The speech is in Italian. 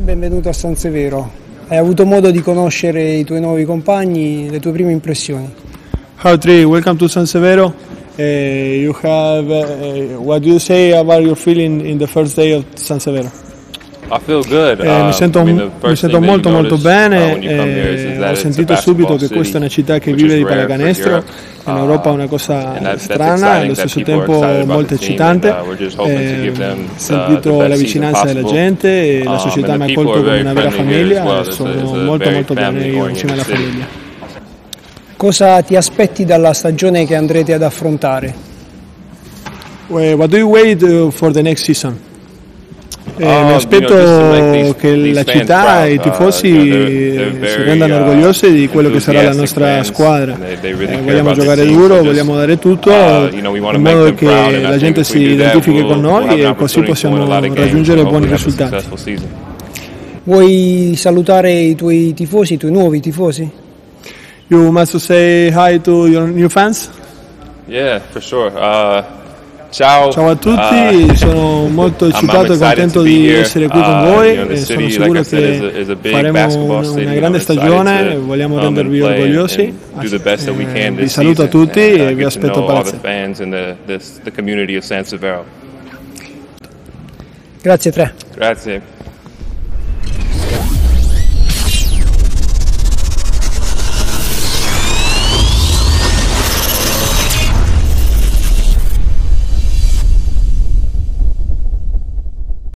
benvenuto a San Severo. Hai avuto modo di conoscere i tuoi nuovi compagni, le tue prime impressioni? How Tree, welcome to San Severo. Uh, you have uh, what do you say about your feeling in the first day of San Severo? I feel good. Eh, Um, mi sento, mean, the mi sento molto molto uh, bene, is eh, ho sentito subito che questa è una città che vive di pallacanestro, in Europa è una And cosa strana, allo stesso tempo molto eccitante. uh, Eh, Ho sentito the best la vicinanza della gente e la Um, società mi ha are come very una vera famiglia sono molto very molto bene io vicino alla famiglia. Cosa ti aspetti dalla stagione che andrete ad affrontare? What do you wait uh, for the next season? Eh, Uh, mi you know, aspetto che la città e i Uh, tifosi you know, they're- they're si rendano orgogliosi di quello che sarà la nostra squadra. and they- they really Eh, vogliamo giocare duro, just, vogliamo dare tutto uh, you know, in modo che la gente si that, identifichi con we'll noi e così possiamo raggiungere buoni risultati. Vuoi salutare i tuoi tifosi, i tuoi nuovi tifosi? You must say hi to your new fans. Yeah, for sure. Uh, ciao. Ciao a tutti, Uh, sono molto eccitato e contento di here. essere qui con Uh, voi e sono like sicuro is a- che is a faremo una, una grande stagione, vogliamo rendervi orgogliosi. and Eh, Vi saluto a tutti uh, e vi aspetto a Palazzo. Grazie Tre. Grazie.